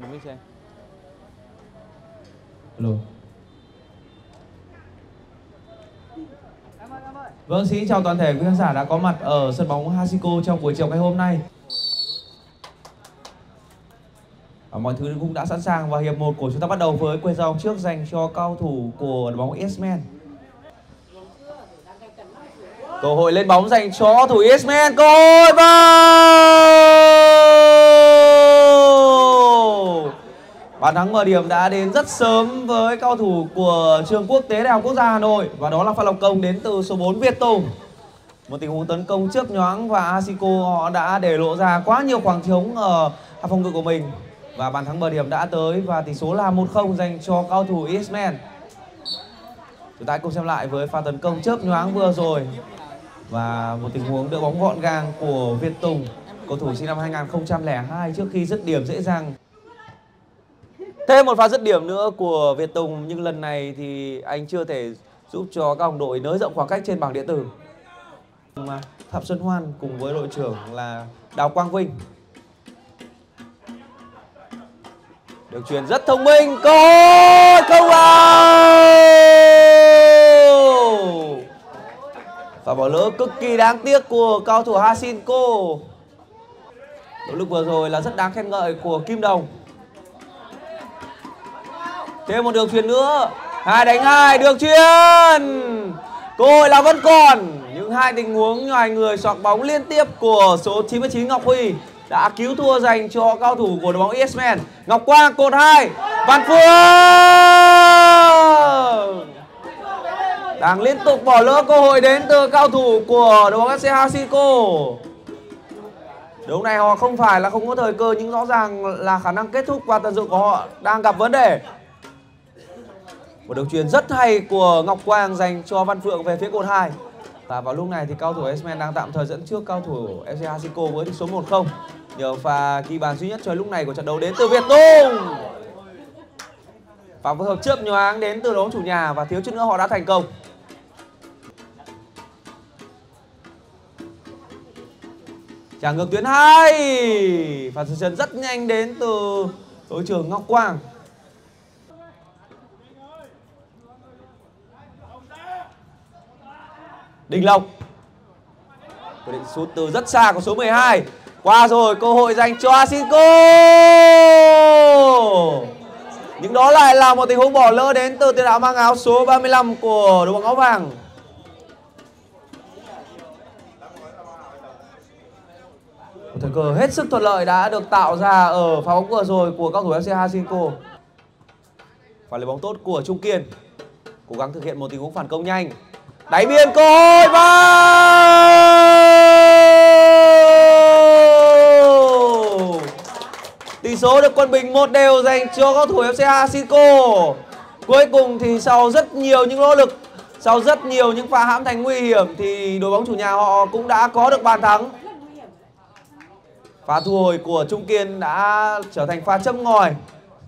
Đúng đi xem Alo. Vâng, xin chào toàn thể quý khán giả đã có mặt ở sân bóng Hasiko trong buổi chiều ngày hôm nay. Và mọi thứ cũng đã sẵn sàng và hiệp 1 của chúng ta bắt đầu với quyền dòng trước dành cho cao thủ của đội bóng Esmen. Cơ hội lên bóng dành cho thủ Esmen, cơ hội vào! Bàn thắng mở điểm đã đến rất sớm với cao thủ của trường quốc tế Đại học Quốc gia Hà Nội và đó là pha lập công đến từ số 4 Việt Tùng. Một tình huống tấn công chớp nhoáng và Asico họ đã để lộ ra quá nhiều khoảng trống ở phòng ngự của mình và bàn thắng mở điểm đã tới và tỷ số là 1-0 dành cho cao thủ Eastman. Chúng ta cùng xem lại với pha tấn công chớp nhoáng vừa rồi và một tình huống đưa bóng gọn gàng của Việt Tùng, cầu thủ sinh năm 2002 trước khi dứt điểm dễ dàng Thêm một pha dứt điểm nữa của Việt Tùng nhưng lần này thì anh chưa thể giúp cho các đồng đội nới rộng khoảng cách trên bảng điện tử. Thập Xuân Hoan cùng với đội trưởng là Đào Quang Vinh. Được truyền rất thông minh, cơ không vào. Và bỏ lỡ cực kỳ đáng tiếc của cao thủ Hasinko. Nỗ lực vừa rồi là rất đáng khen ngợi của Kim Đồng. Thêm một đường truyền nữa. Hai đánh hai, đường truyền Cơ hội là vẫn còn. Những hai tình huống ngoài người soạc bóng liên tiếp của số 99 Ngọc Huy Đã cứu thua dành cho cao thủ của đội bóng Eastman Ngọc Quang cột 2 Văn Phương. Đang liên tục bỏ lỡ cơ hội đến từ cao thủ của đội bóng FC Hasico Đấu này họ không phải là không có thời cơ, nhưng rõ ràng là khả năng kết thúc và tận dụng của họ đang gặp vấn đề một đường truyền rất hay của Ngọc Quang dành cho Văn Phượng về phía cột 2. Và vào lúc này thì cao thủ Esmen đang tạm thời dẫn trước cao thủ FC Asico với tỷ số 1-0. Nhờ pha ghi bàn duy nhất cho lúc này của trận đấu đến từ Việt Tung. Và phối hợp chớp nhoáng đến từ đội chủ nhà và thiếu chút nữa họ đã thành công. Trả ngược tuyến hai Phản sự chân rất nhanh đến từ đội trưởng Ngọc Quang. Đình Lộc Quyết định sút từ rất xa của số 12 Qua rồi, cơ hội dành cho Asinco Nhưng đó lại là một tình huống bỏ lỡ đến từ tiền đạo mang áo số 35 của đội bóng áo vàng. Một thời cơ hết sức thuận lợi đã được tạo ra ở pha bóng vừa rồi của các thủ FC Hasinko Và lấy bóng tốt của Trung Kiên. Cố gắng thực hiện một tình huống phản công nhanh đáy biên cơ hội vào tỷ số được quân bình một đều dành cho các thủ FC Hasico cuối cùng thì sau rất nhiều những nỗ lực, sau rất nhiều những pha hãm thành nguy hiểm thì đội bóng chủ nhà họ cũng đã có được bàn thắng. Pha thu hồi của Trung Kiên đã trở thành pha châm ngòi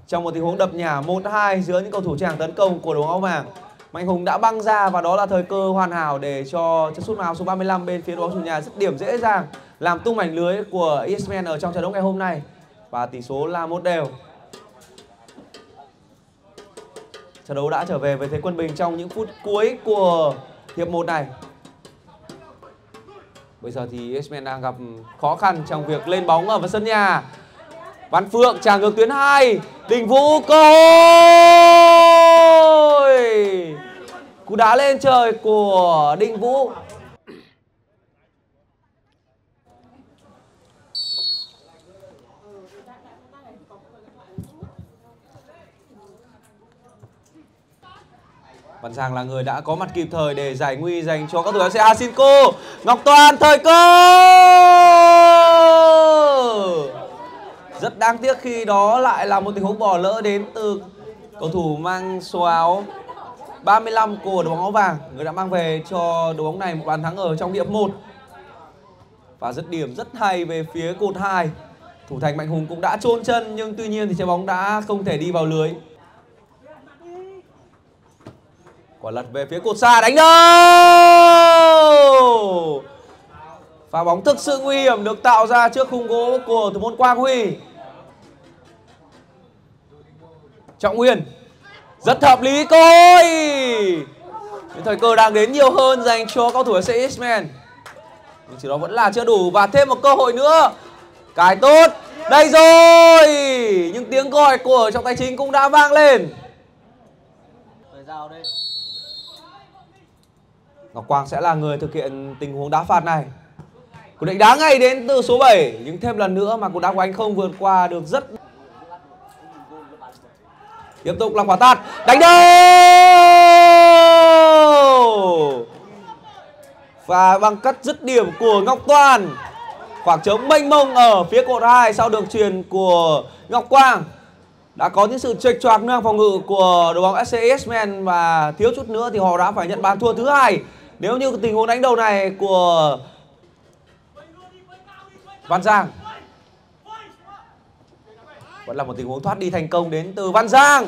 trong một tình huống đập nhả 1-2 giữa những cầu thủ trẻ tấn công của đội bóng áo vàng. Mạnh Hùng đã băng ra và đó là thời cơ hoàn hảo để cho chân sút áo số 35 bên phía đội bóng chủ nhà dứt điểm dễ dàng, làm tung mảnh lưới của Eastman ở trong trận đấu ngày hôm nay và tỷ số là một đều. Trận đấu đã trở về với thế quân bình trong những phút cuối của hiệp 1 này. Bây giờ thì X-Men đang gặp khó khăn trong việc lên bóng ở sân nhà. Văn Phượng trả ngược tuyến 2. Đình Vũ cơ hội. Cú đá lên trời của Đinh Vũ Văn Giang là người đã có mặt kịp thời để giải nguy dành cho các thủ FC Asinco. Ngọc Toàn, thời cơ. Rất đáng tiếc khi đó lại là một tình huống bỏ lỡ đến từ cầu thủ mang số áo 35 của đội bóng áo vàng. Người đã mang về cho đội bóng này một bàn thắng ở trong hiệp 1. Và dứt điểm rất hay về phía cột 2. Thủ thành Mạnh Hùng cũng đã chôn chân, nhưng tuy nhiên thì trái bóng đã không thể đi vào lưới. Quả lật về phía cột xa, đánh đâu Pha bóng thực sự nguy hiểm được tạo ra trước khung gỗ của thủ môn Quang Huy Trọng Nguyên rất hợp lý cô ơi. Thời cơ đang đến nhiều hơn, dành cho cầu thủ FC X-Men. Nhưng chỉ đó vẫn là chưa đủ và thêm một cơ hội nữa. Cài tốt. Đây rồi. Nhưng tiếng gọi của trọng tài chính cũng đã vang lên. Ngọc Quang sẽ là người thực hiện tình huống đá phạt này. Cú định đá ngay đến từ số 7 Nhưng thêm lần nữa mà cú đá của anh không vượt qua được rất Tiếp tục là quả tạt. Đánh đâu? Và bằng cắt dứt điểm của Ngọc Toàn. Khoảng trống mênh mông ở phía cột hai Sau đường truyền của Ngọc Quang. Đã có những sự chệch choạc ngang phòng ngự của đội bóng SCS Men và thiếu chút nữa thì họ đã phải nhận bàn thua thứ hai. Nếu như tình huống đánh đầu này của Văn Giang vẫn là một tình huống thoát đi thành công đến từ Văn Giang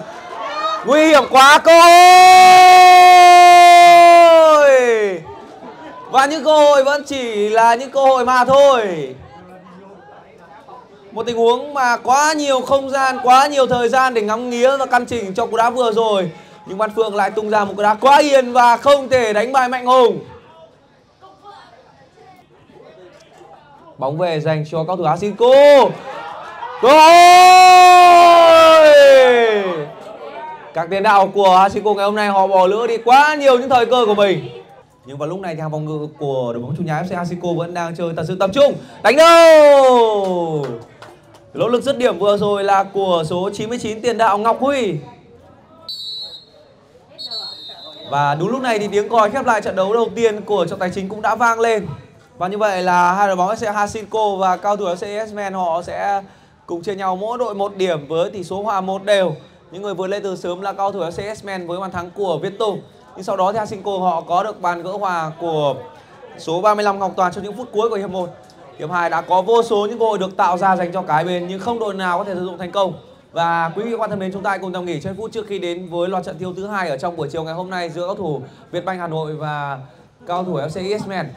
Nguy hiểm quá cơ hội Và những cơ hội vẫn chỉ là những cơ hội mà thôi Một tình huống mà quá nhiều không gian, quá nhiều thời gian để ngắm nghía và căn chỉnh cho cú đá vừa rồi nhưng Văn Phượng lại tung ra một cú đá quá hiền và không thể đánh bại Mạnh Hùng. Bóng về dành cho các thủ Asico. Rồi Các tiền đạo của Hachiko ngày hôm nay họ bỏ lỡ đi quá nhiều những thời cơ của mình. Nhưng vào lúc này thì hàng phòng ngự của đội bóng chủ nhà FC Hachiko vẫn đang chơi thật sự tập trung. Đánh đâu? Lỗ lực dứt điểm vừa rồi là của số 99 tiền đạo Ngọc Huy. Và đúng lúc này thì tiếng còi khép lại trận đấu đầu tiên của trọng tài chính cũng đã vang lên. Và như vậy là hai đội bóng FC Hachiko và cao thủ FC Esmen họ sẽ cùng chia nhau mỗi đội một điểm với tỷ số hòa một đều. Những người vượt lên từ sớm là cao thủ FC Men với bàn thắng của Việt Tùng. Nhưng sau đó thì Hasinko họ có được bàn gỡ hòa của số 35 Ngọc Toàn trong những phút cuối của hiệp 1. Hiệp 2 đã có vô số những cơ hội được tạo ra dành cho cái bên, nhưng không đội nào có thể sử dụng thành công. Và quý vị quan tâm đến chúng ta cùng tạm nghỉ trên phút trước khi đến với loạt trận thiêu thứ hai ở trong buổi chiều ngày hôm nay giữa các thủ Việt Banh Hà Nội và cao thủ FC Eastman.